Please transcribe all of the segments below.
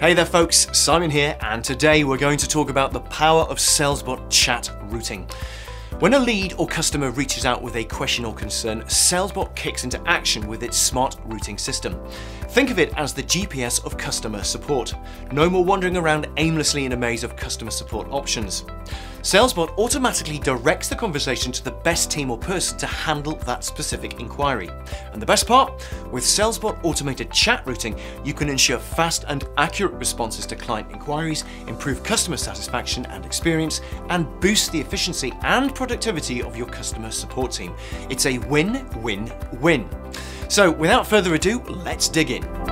Hey there folks, Simon here, and today we're going to talk about the power of SalesBot chat routing. When a lead or customer reaches out with a question or concern, SalesBot kicks into action with its smart routing system. Think of it as the GPS of customer support. No more wandering around aimlessly in a maze of customer support options. SalesBot automatically directs the conversation to the best team or person to handle that specific inquiry. And the best part? With SalesBot automated chat routing, you can ensure fast and accurate responses to client inquiries, improve customer satisfaction and experience, and boost the efficiency and productivity of your customer support team. It's a win-win-win. So without further ado, let's dig in.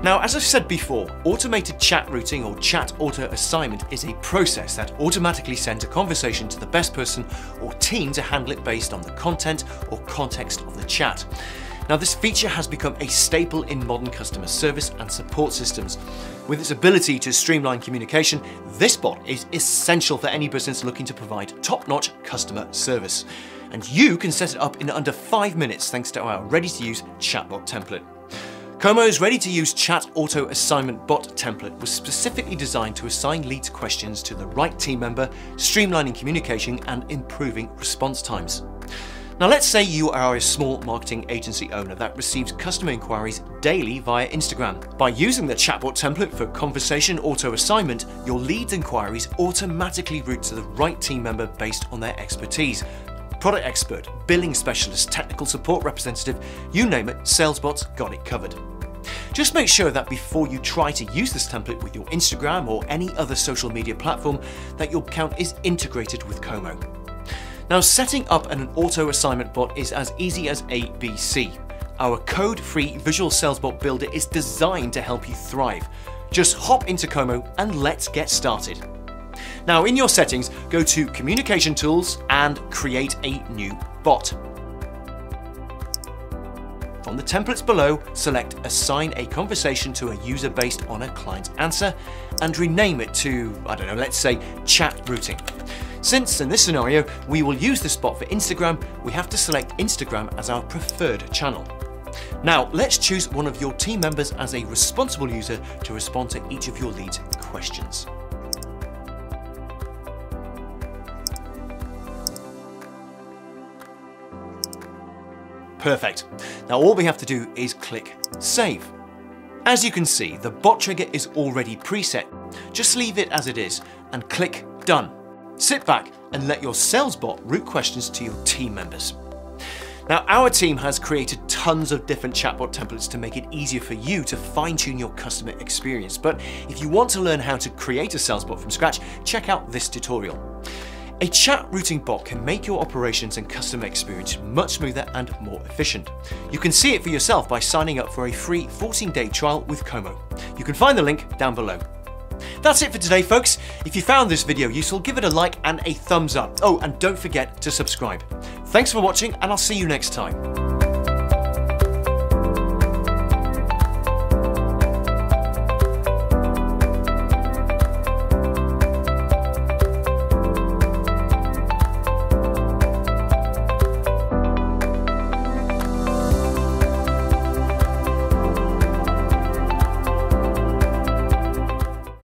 Now, as I've said before, automated chat routing or chat auto assignment is a process that automatically sends a conversation to the best person or team to handle it based on the content or context of the chat. Now, this feature has become a staple in modern customer service and support systems. With its ability to streamline communication, this bot is essential for any business looking to provide top-notch customer service. And you can set it up in under five minutes thanks to our ready-to-use chatbot template. Kommo's ready-to-use chat auto assignment bot template was specifically designed to assign leads questions to the right team member, streamlining communication and improving response times. Now let's say you are a small marketing agency owner that receives customer inquiries daily via Instagram. By using the chatbot template for conversation auto assignment, your leads inquiries automatically route to the right team member based on their expertise, product expert, billing specialist, technical support representative, you name it, SalesBot's got it covered. Just make sure that before you try to use this template with your Instagram or any other social media platform, that your account is integrated with Kommo. Now, setting up an auto assignment bot is as easy as ABC. Our code-free visual sales bot builder is designed to help you thrive. Just hop into Kommo and let's get started. Now in your settings, go to Communication Tools and create a new bot. From the templates below, select Assign a conversation to a user based on a client's answer and rename it to, I don't know, let's say chat routing. Since in this scenario, we will use this bot for Instagram, we have to select Instagram as our preferred channel. Now, let's choose one of your team members as a responsible user to respond to each of your leads' questions. Perfect. Now all we have to do is click Save. As you can see, the bot trigger is already preset. Just leave it as it is and click Done. Sit back and let your sales bot route questions to your team members. Now, our team has created tons of different chatbot templates to make it easier for you to fine tune your customer experience. But if you want to learn how to create a sales bot from scratch, check out this tutorial. A chat routing bot can make your operations and customer experience much smoother and more efficient. You can see it for yourself by signing up for a free 14-day trial with Kommo. You can find the link down below. That's it for today, folks. If you found this video useful, give it a like and a thumbs up. Oh, and don't forget to subscribe. Thanks for watching, and I'll see you next time.